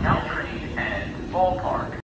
Caltrain and Ballpark.